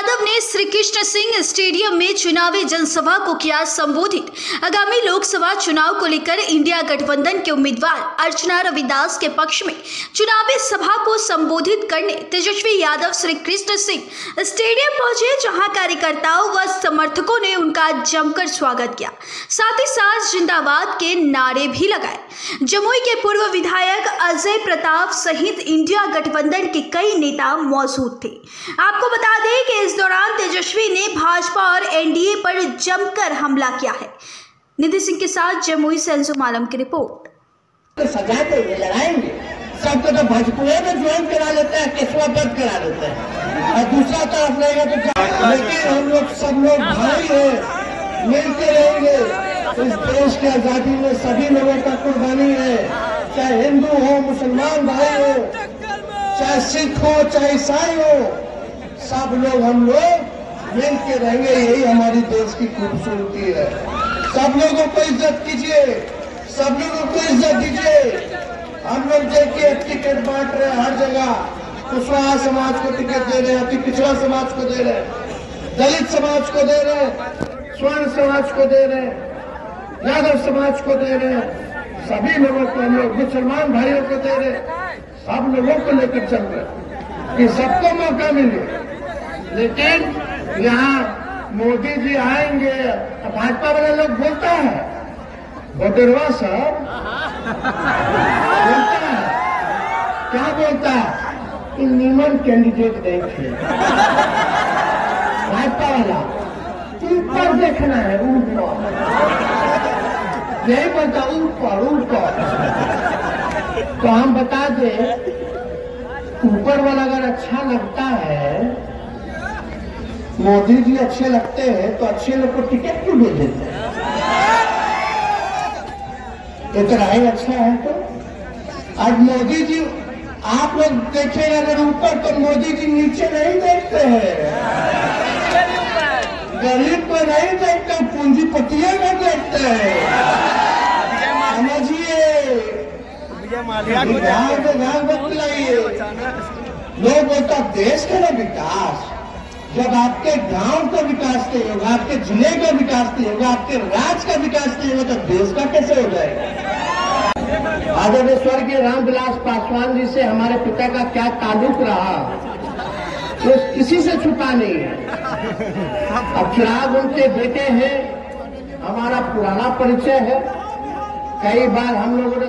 यादव ने श्री कृष्ण सिंह स्टेडियम में चुनावी जनसभा को किया संबोधित। आगामी लोकसभा चुनाव को लेकर इंडिया गठबंधन के उम्मीदवार अर्चना रविदास के पक्ष में चुनावी सभा को संबोधित करने तेजस्वी यादव श्री कृष्ण सिंह स्टेडियम पहुँचे, जहाँ कार्यकर्ताओं व समर्थकों ने उनका जमकर स्वागत किया। साथ ही साथ जिंदाबाद के नारे भी लगाए। जमुई के पूर्व विधायक अजय प्रताप सहित इंडिया गठबंधन के कई नेता मौजूद थे। आपको बता दें दौरान तेजस्वी ने भाजपा और एनडीए पर जमकर हमला किया है। निधि सिंह के साथ जमुई से अंजुम आलम की रिपोर्ट। तो लड़ाएँगे। सबको तो भजपुरे में ज्वाइन करा लेते हैं केसवा दर्द करा लेते हैं। और दूसरा तरफ़ रहेगा तो लेकिन हम लोग सब लोग भाई हैं मिलके रहेंगे। इस देश की आज़ादी में सभी लोगों का कुर्बानी है। चाहे हिंदू हो मुसलमान भाई हो चाहे सिख हो चाहे ईसाई हो सब लोग, हम लोग मिल के रहेंगे, यही हमारी देश की खूबसूरती है। सब लोगों को इज़्ज़त कीजिए, सब लोगों को इज़्ज़त दीजिए। हम लोग देखिए टिकट बांट रहे हैं हर जगह। कुशवाहा समाज को टिकट दे रहे हैं अति पिछड़ा समाज को दे रहे हैं। दलित समाज को दे रहे हैं, स्वर्ण समाज को दे रहे हैं, यादव समाज को दे रहे हैं। सभी लोगों को हम लोग, मुसलमान भाइयों को दे रहे हैं। सब लोगों को लेकर चल रहे हैं कि सबको मौका मिले। लेकिन यहाँ मोदी जी आएँगे तो भाजपा वाले लोग बोलता है बदरवा साहब, बोलता है। क्या बोलता है? कि नीमन कैंडिडेट देखे। भाजपा वाला ऊपर देखना है, ऊपर। यही बोलता ऊपर ऊपर। तो हम बता दें, ऊपर वाला अगर अच्छा लगता है मोदी जी अच्छे लगते हैं तो अच्छे लोग को टिकट क्यों दे देते हैं? इतराई अच्छा है तो। आज मोदी जी आप लोग देखे अगर ऊपर तो मोदी जी नीचे नहीं देखते हैं। गरीब को नहीं देखते पूंजीपतियों को देखते हैं। समझिए। ध्यान में ध्यान लोग बोलता देश का ना विकास। जब आपके गाँव का विकास नहीं होगा, आपके ज़िले का विकास नहीं होगा, आपके राज्य का विकास नहीं होगा तो देश का कैसे हो जाएगा? आदरणीय स्वर्गीय रामविलास पासवान जी से हमारे पिता का क्या ताल्लुक रहा? वो किसी से छुपा नहीं है। अब चिराग उनके बेटे हैं, हमारा पुराना परिचय है। कई बार हम लोगों ने